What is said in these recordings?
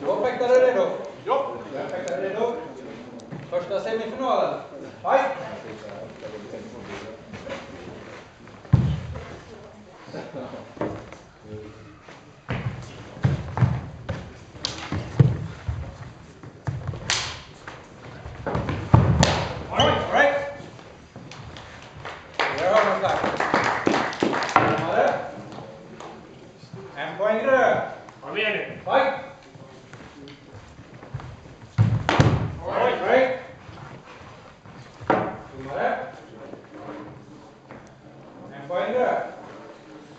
João Pai Carreiro. João Pai Carreiro. f ø s t e semifinal. f i i Fight!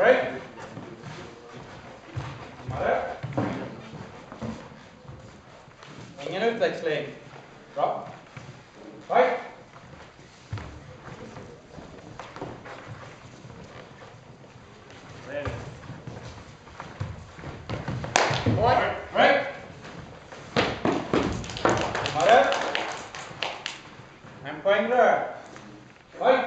right? Mother. ഇങ്ങനെ ഒരു flex line drop right? Ready. Point. Right. Mother. I'm going there. Right.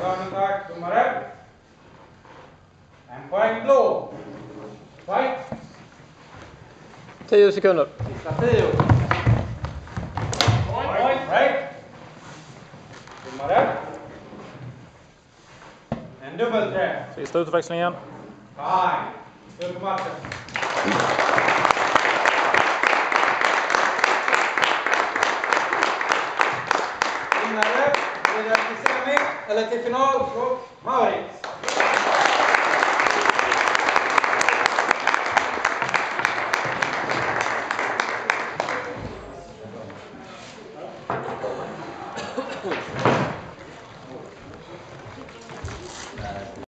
Gun card tomorrow. And point blå! White. 10 sekunder. Sista 10. Point, point, right. Domare. En dubbel trä. Sista utväxlingen. Fine. Slut matchen. Vinnare blir det LT Final Show Maori. Thank